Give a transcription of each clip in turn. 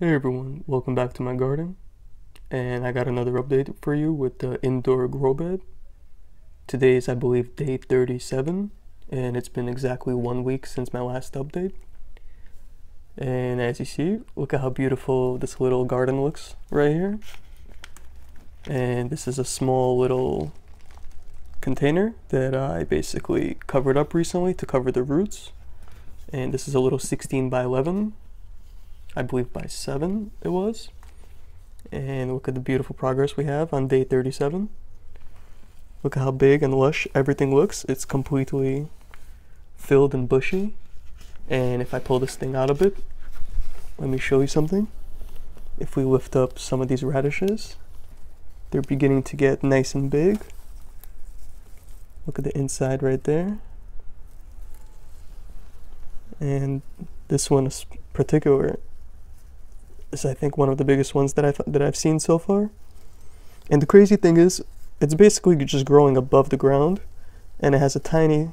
Hey everyone, welcome back to my garden. And I got another update for you with the indoor grow bed. Today is, I believe, day 37, and it's been exactly one week since my last update. And as you see, look at how beautiful this little garden looks right here. And this is a small little container that I basically covered up recently to cover the roots. And this is a little 16 by 11 I believe by 7 it was. And look at the beautiful progress we have on day 37. Look at how big and lush everything looks. It's completely filled and bushy. And if I pull this thing out a bit, let me show you something. If we lift up some of these radishes, they're beginning to get nice and big. Look at the inside right there. And this one is particular is I think one of the biggest ones that I've that I've seen so far. And the crazy thing is, it's basically just growing above the ground, and it has a tiny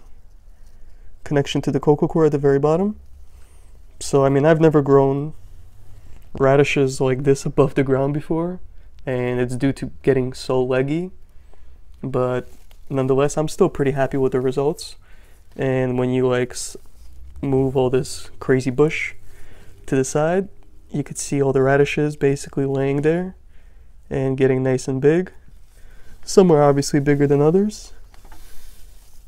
connection to the coco coir at the very bottom. So I mean, I've never grown radishes like this above the ground before, and it's due to getting so leggy. But nonetheless, I'm still pretty happy with the results. And when you like move all this crazy bush to the side, you could see all the radishes basically laying there and getting nice and big. Some are obviously bigger than others,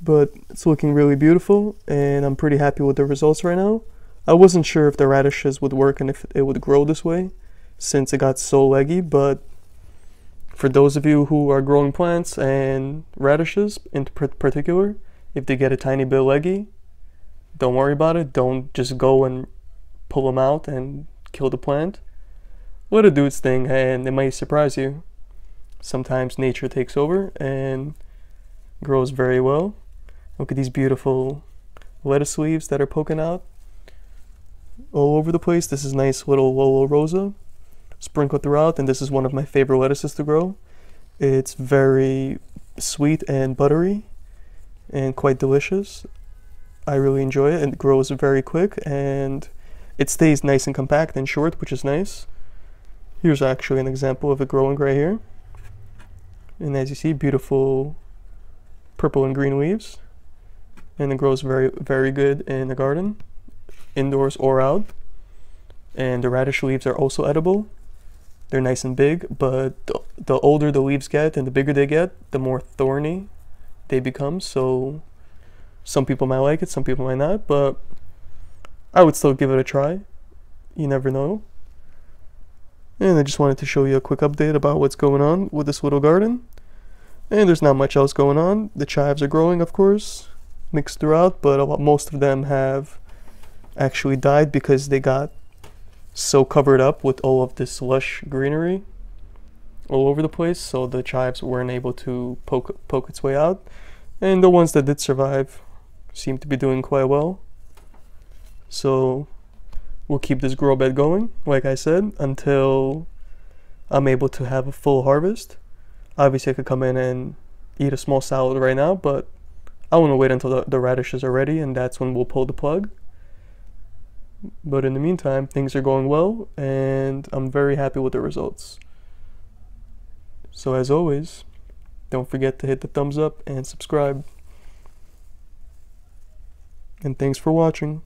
but it's looking really beautiful and I'm pretty happy with the results right now. I wasn't sure if the radishes would work and if it would grow this way since it got so leggy, but for those of you who are growing plants and radishes in particular, if they get a tiny bit leggy, don't worry about it. Don't just go and pull them out and kill the plant. Let it do its thing and it might surprise you. Sometimes nature takes over and grows very well. Look at these beautiful lettuce leaves that are poking out all over the place. This is nice little Lolla Rossa sprinkled throughout and this is one of my favorite lettuces to grow. It's very sweet and buttery and quite delicious. I really enjoy it. It grows very quick and it stays nice and compact and short, which is nice. Here's actually an example of it growing right here. And as you see, beautiful purple and green leaves. And it grows very, very good in the garden, indoors or out. And the radish leaves are also edible. They're nice and big, but the, the older the leaves get and the bigger they get, the more thorny they become. So some people might like it, some people might not, but I would still give it a try. You never know. And I just wanted to show you a quick update about what's going on with this little garden. And there's not much else going on. The chives are growing, of course, mixed throughout, but lot, most of them have actually died because they got so covered up with all of this lush greenery all over the place, so the chives weren't able to poke, poke its way out. And the ones that did survive seem to be doing quite well. So we'll keep this grow bed going, like I said, until I'm able to have a full harvest. Obviously I could come in and eat a small salad right now, but I want to wait until the, the radishes are ready and that's when we'll pull the plug. But in the meantime, things are going well and I'm very happy with the results. So as always, don't forget to hit the thumbs up and subscribe. And thanks for watching.